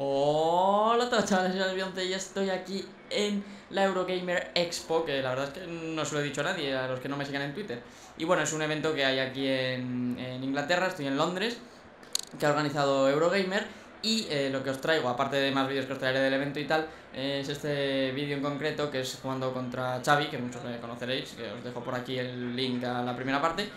Hola a todos chavales, soy Albionte y estoy aquí en la Eurogamer Expo, que la verdad es que no se lo he dicho a nadie, a los que no me sigan en Twitter. Y bueno, es un evento que hay aquí en, Inglaterra, estoy en Londres, que ha organizado Eurogamer. Y eh, lo que os traigo, aparte de más vídeos que os traeré del evento y tal, es este vídeo en concreto que es jugando contra Xavi, que muchos conoceréis, que os dejo por aquí el link a la primera parte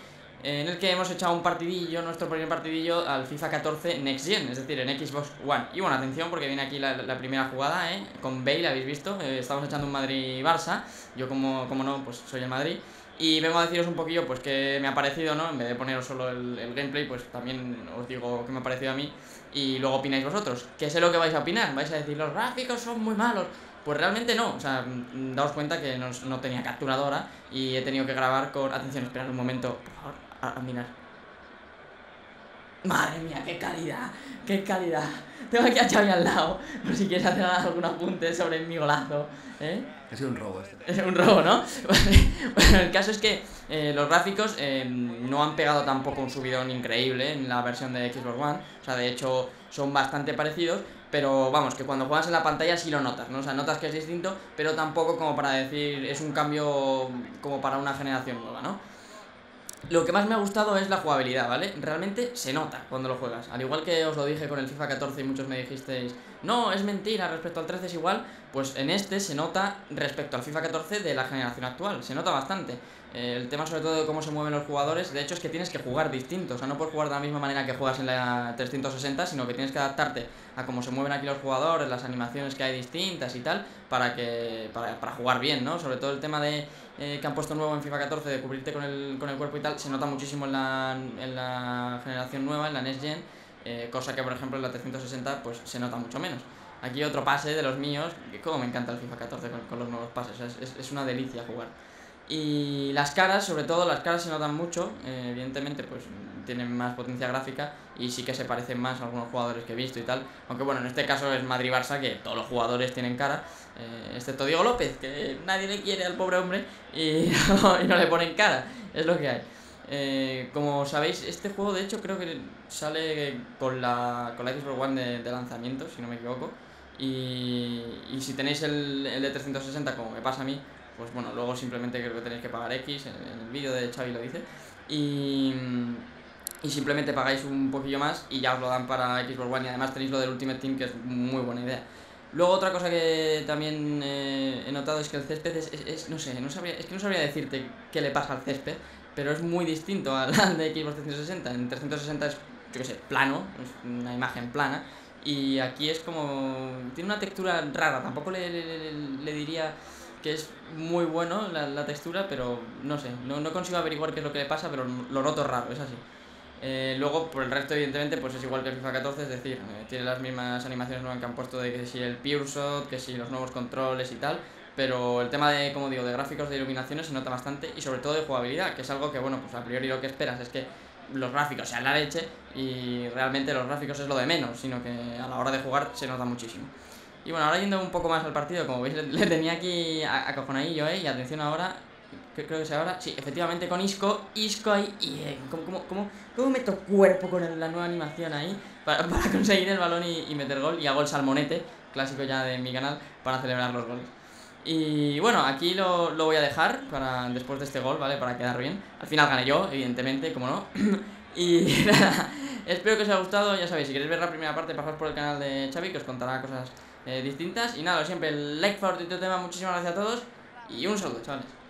en el que hemos echado un partidillo, nuestro primer partidillo al FIFA 14 Next Gen, es decir, en Xbox One. Y bueno, atención porque viene aquí la, primera jugada, ¿eh? Con Bale, ¿habéis visto? Eh, estamos echando un Madrid-Barça, yo como, como no, pues soy el Madrid. Y vengo a deciros un poquillo, pues, que me ha parecido, ¿no? En vez de poneros solo el, el gameplay, pues también os digo qué me ha parecido a mí y luego opináis vosotros. Que sé lo que vais a opinar, vais a decir, los gráficos son muy malos. Pues realmente no, o sea, daos cuenta que no, no tenía capturadora y he tenido que grabar con... Atención, esperad un momento, por favor a, mirar. Madre mía, qué calidad, qué calidad. Tengo aquí a Xavi al lado, por si quieres hacer algún apunte sobre mi golazo. ¿eh? Ha sido un robo este. Es un robo, ¿no? bueno, el caso es que eh, los gráficos eh, no han pegado tampoco un subidón increíble en la versión de Xbox One. O sea, de hecho, son bastante parecidos. Pero vamos, que cuando juegas en la pantalla sí lo notas, ¿no? O sea, notas que es distinto, pero tampoco como para decir es un cambio como para una generación nueva, ¿no? Lo que más me ha gustado es la jugabilidad, ¿vale? Realmente se nota cuando lo juegas. Al igual que os lo dije con el FIFA 14 y muchos me dijisteis, no, es mentira, respecto al 13 es igual, pues en este se nota respecto al FIFA 14 de la generación actual, se nota bastante. Eh, el tema sobre todo de cómo se mueven los jugadores, de hecho es que tienes que jugar distinto, o sea, no puedes jugar de la misma manera que juegas en la 360, sino que tienes que adaptarte a cómo se mueven aquí los jugadores, las animaciones que hay distintas y tal, para que para, para jugar bien, ¿no? Sobre todo el tema de eh, que han puesto nuevo en FIFA 14 de cubrirte con el, con el cuerpo y tal, se nota muchísimo en la, en la generación nueva, en la Next Gen, eh, cosa que por ejemplo en la 360 pues se nota mucho menos. Aquí otro pase de los míos, que como me encanta el FIFA 14 con, los nuevos pases, es, es, una delicia jugar. Y las caras, sobre todo las caras se notan mucho, eh, evidentemente pues tienen más potencia gráfica y sí que se parecen más a algunos jugadores que he visto y tal. Aunque bueno, en este caso es Madrid-Barça, que todos los jugadores tienen cara, eh, excepto Diego López, que nadie le quiere al pobre hombre y no, le ponen cara, es lo que hay. Eh, como sabéis, este juego de hecho creo que sale con la, con la Xbox One de, lanzamiento, si no me equivoco. Y, y si tenéis el, el, de 360, como me pasa a mí, pues bueno, luego simplemente creo que tenéis que pagar X, en, el vídeo de Xavi lo dice. Y, y simplemente pagáis un poquillo más y ya os lo dan para Xbox One y además tenéis lo del Ultimate Team que es muy buena idea. Luego otra cosa que también eh, he notado es que el césped es, no sé, no sabría, es que no sabría decirte qué le pasa al césped, pero es muy distinto al de Xbox 360. En 360 es, yo qué sé, plano, es una imagen plana, y aquí es como, tiene una textura rara, tampoco le, le, diría que es muy bueno la, la, textura, pero no sé, no, no consigo averiguar qué es lo que le pasa, pero lo noto raro, es así. Eh, luego, por el resto, evidentemente, pues es igual que el FIFA 14, es decir, eh, tiene las mismas animaciones nuevas que han puesto de que si el Pure Shot, que si los nuevos controles y tal, pero el tema de, como digo, de gráficos, de iluminaciones se nota bastante y sobre todo de jugabilidad, que es algo que, bueno, pues a priori lo que esperas es que los gráficos sean la leche y realmente los gráficos es lo de menos, sino que a la hora de jugar se nota muchísimo. Y bueno, ahora yendo un poco más al partido, como veis, le, tenía aquí acojonadillo, ¿eh? Y atención ahora, creo que es ahora, sí, efectivamente con Isco, Isco ahí, y eh, ¿cómo, cómo, cómo, meto cuerpo con la nueva animación ahí para, para conseguir el balón y, meter gol? Y hago el salmonete, clásico ya de mi canal, para celebrar los goles. Y bueno, aquí lo, lo voy a dejar para después de este gol, ¿vale? Para quedar bien. Al final gané yo, evidentemente, como no. y nada, espero que os haya gustado. Ya sabéis, si queréis ver la primera parte, pasad por el canal de Xavi, que os contará cosas eh, distintas. Y nada, siempre, like, favor, y tema. Muchísimas gracias a todos. Y un saludo, chavales.